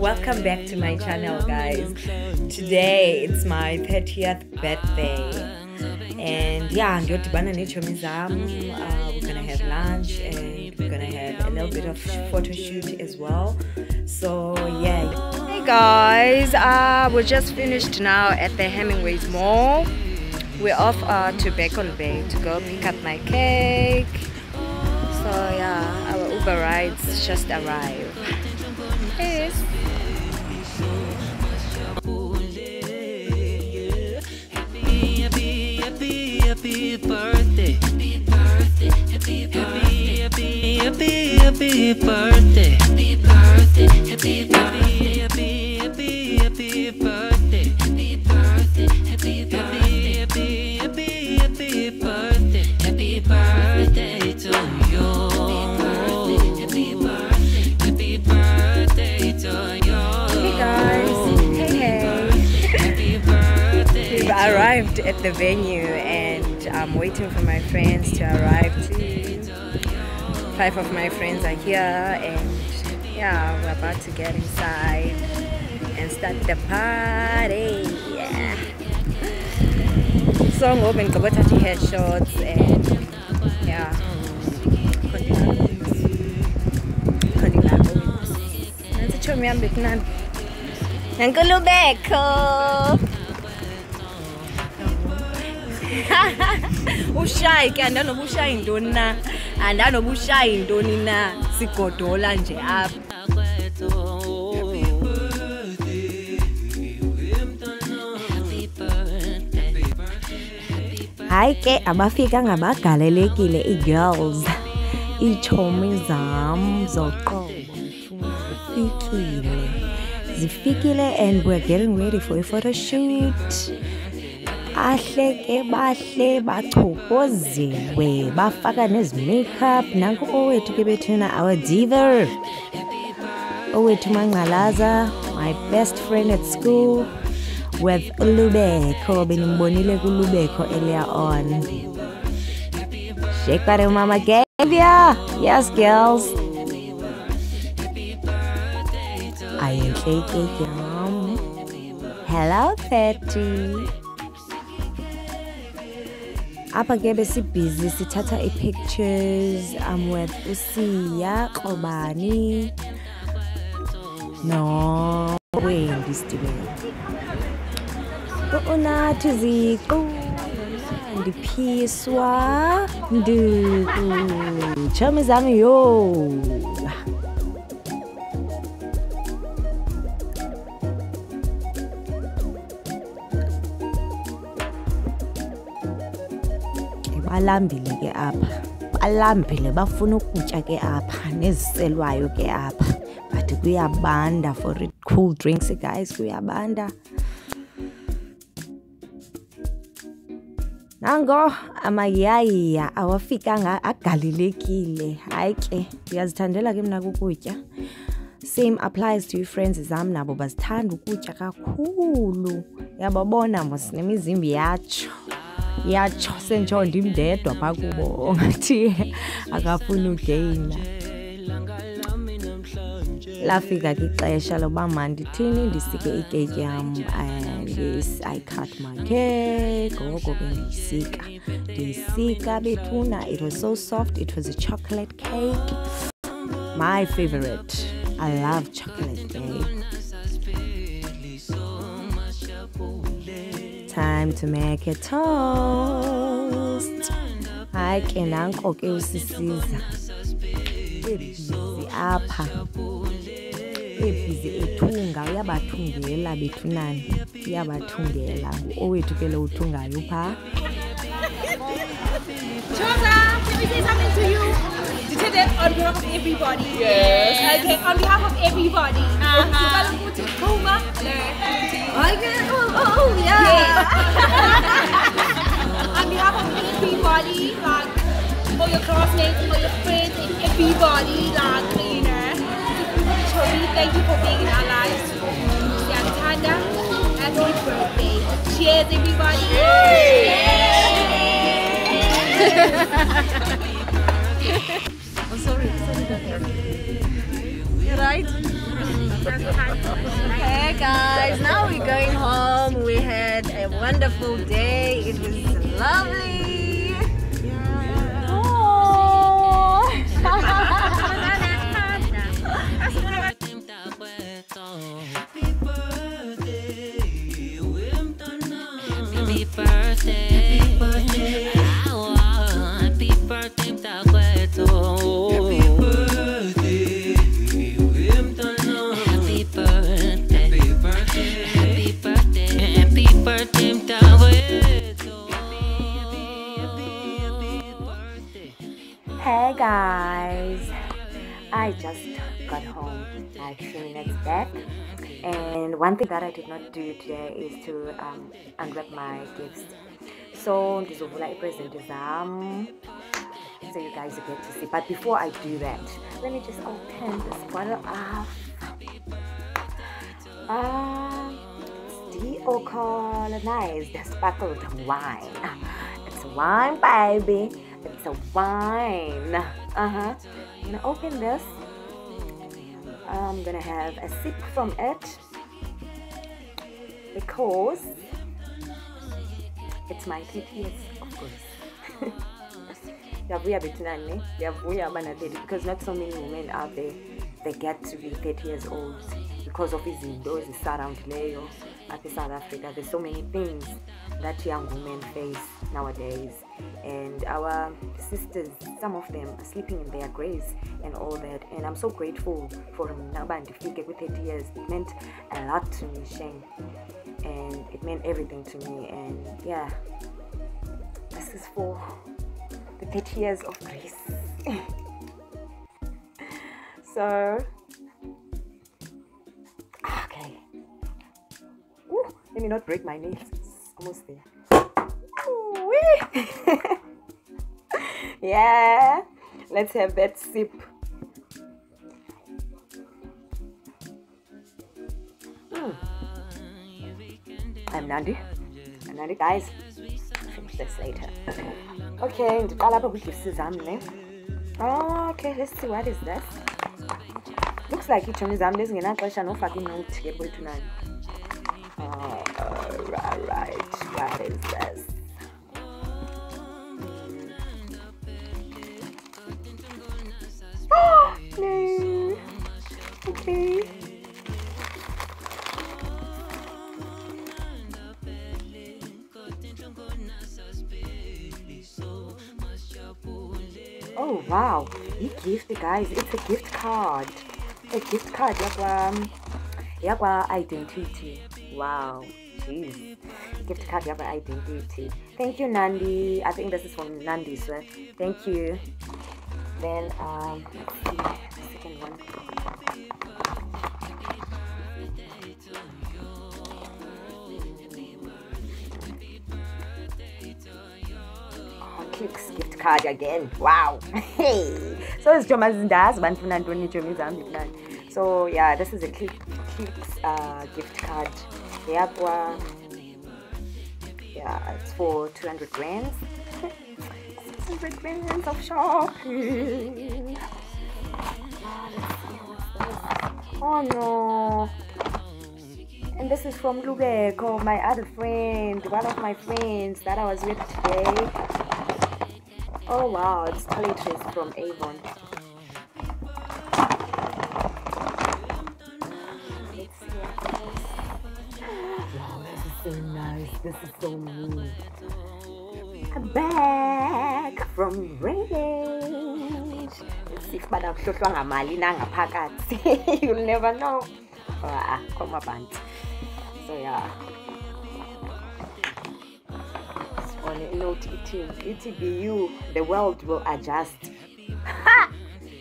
welcome back to my channel guys. Today it's my 30th birthday. And yeah ngiyodibana neetshomi zam. Uh, we're gonna have lunch and we're gonna have a little bit of photo shoot as well. So yeah. Hey guys. Uh, we're just finished now at the hemingway's mall. We're off uh, to Beacon Bay to go pick up my cake. So yeah our uber rides just arrived yes happy birthday. Happy birthday. Happy birthday. Happy happy happy birthday. Happy birthday. Happy birthday. At the venue and I'm waiting for my friends to arrive too. Five of my friends are here and yeah, we're about to get inside and start the party. Yeah. So ngoku ndigqiba uthatha ii-headshots and yeah. Khondilapho. Nantsi itshomi yam bekunani. Nankulubekho. ushayi ke andanoba ushayi ntoni na andanoba ushayi ntoni na sigodola nje apha hayi ke abafika ngabagalelekile ii-girls iitshomi zam zoqobo zifikile zifikile and we're getting ready for a photo shoot bahle ke bahle bachokoziwe bafaka nezi-makeup nanko owethu ke bethuna our diva. Owethu mangqalaza my best friend at school with lubekho benimbonile kulubekho earlier on. Shake that mama gave ya yes girls. Ayentle ikeki yam. Hello Betty apha ke besibhizi sithatha ii-pictures. Um with usiya krobani nowendi stibela unathi ziqu ndiphiswa nduku. Tshomi zam yo balambile ke apha. Balambile bafuna ukutya ke apha neziselwayo ke apha. But kuyabanda for cool drinks guys kuyabanda. Nango amayayiya awafikanga agalelekile. Hayi ke ndiyazithandela ke mna kukutya. Same applies to friends zam nabo bazithanda ukutya kakhulu. Yababona mos nemizimba yatsho yatsho sentsho ndimndedwa phaa kubo ongathi akafuni ugeyina lafika ke ixesha loba mandithini ndisike ikeyiki yam i cut my cake. Ngoko ke ndiyisika ndiyisika bethuna it was so soft it was a chocolate cake. My favorite. I love chocolate cake time to make a toast. Hayi ke nanko ke usisiza. Ebhizi apha. Ebhizi ethunga uyabathungela bethunani uyabathungela. Owethu ke lo uthungayo phaa. Chosa, can we say something to you? Did it on behalf of everybody. Yes. Okay, on behalf of everybody. Uh-huh. Oh, oh, oh, yeah. on behalf of everybody, like all your classmates, all your friends, and everybody, like you know. Thank you for being in our lives. Yantanda, happy birthday. Cheers, everybody. Oh, right. Hey guys, now we're going home. We had a wonderful day. It was lovely. Guys, I just got home few minutes back, and one thing that I did not do today is to um, unwrap my gifts. So ndizovula ipresent zam so you guys will get to see. But before I do that, let me just open this bottle up. Um, it's decolonized sparkled wine. It's wine, baby. It's a wine. Uh huh. I'm gonna open this. I'm gonna have a sip from it because it's my 30th, of course. Yavuya betinane, yavuya bana 30 because not so many women out there they get to be 30 years old because of izinto ezisurroundileyo apha eSouth Africa. There's so many things that young women face nowadays, and our sisters, some of them are sleeping in their graves and all that. And I'm so grateful for Naba and Fike with 30 years. It meant a lot to me, Shane, and it meant everything to me. And yeah, this is for the 30 years of grace. so, okay. Ooh, let me not break my nails. It's almost there. Yeah, let's have that sip. Mm. I'm Nandi. I'm Nandi, guys. Finish this later. Okay, ndiqala apha kwii-gifts zam ne. Okay, let's see what is this. Looks like iitshomi zam lezingenaxesha nofaka inote ke kwethu nani. This? Oh, no. Okay. Oh wow, a gift guys, it's a gift card. A gift card yakwa yakwa identity. Wow, jeez. Gift card yakwa identity. Thank you Nandi. I think this is from Nandi, sir. Thank you. Then um the second one. clicks gift card again wow hey so izijonga zindazi uba ndifuna ntoni iitshomi zam ndifuna so yeah this is a click, clicks uh, gift card yeah it's for 200 rands 600 rands of shopping this. oh no and this is from Lubeko, my other friend, one of my friends that I was with today. Oh wow, it's toiletries from Avon. Nice. This is so. A bag from Range. Let's see if bada kuhlohlwa ngamali nangaphakathi. You'll never know. Ah, koma bantu. So yeah. on a note eating ETBU, the world will adjust.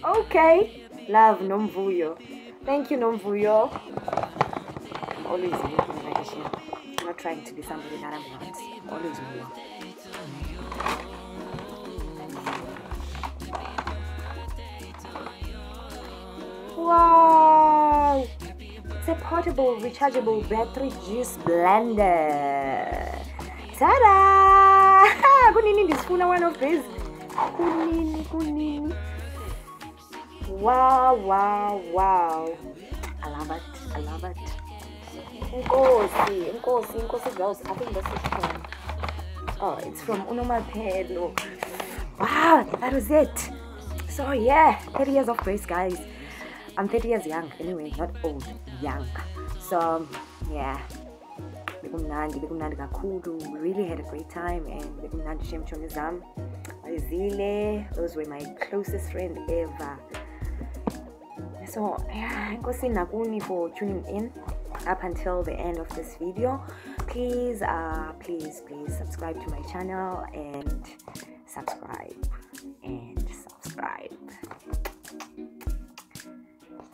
Okay. Love Nomvuyo. Thank you, Nomvuyo. I'm always. Not trying to be somebody that I'm not. Always real. Wow! It's a portable rechargeable battery juice blender. Ta-da! Kunini ndisifuna one of these. Kunini, kunini. Wow, wow, wow. I love I love it. Nkosi, Nkosi, Nkosi girls. I think this is from. Oh, it's from Unomapelo. Wow, that was it. So yeah, 30 years of grace, guys. I'm 30 years young, anyway, not old, young. So yeah. We really had a great time, and bekumnandi shemchomi zam. Zile, those were my closest friend ever. So yeah, Nkosi Nakuni for tuning in up until the end of this video. Please, uh, please, please subscribe to my channel and subscribe and subscribe.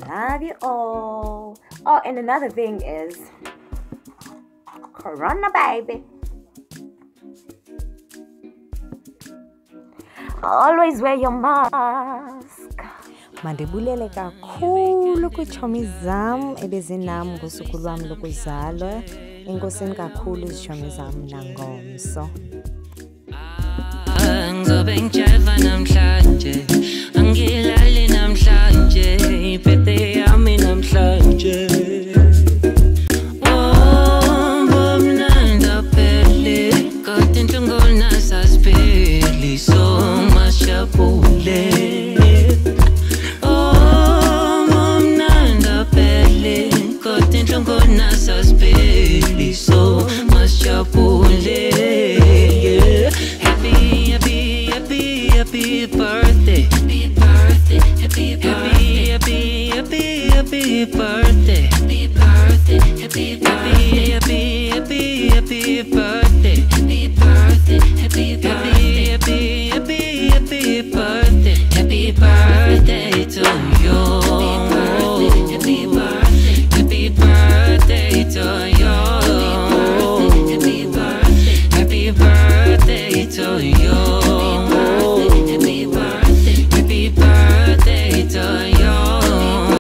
Love you all. Oh, and another thing is Corona, baby. Always wear your mask. Mandibulele kakhulu kwiitshomi zam ebezinam ngosuku lwam lokuzalwa enkosini kakhulu izitshomi zam nangomso. Ngizobe ngijayiva namhlanje angilali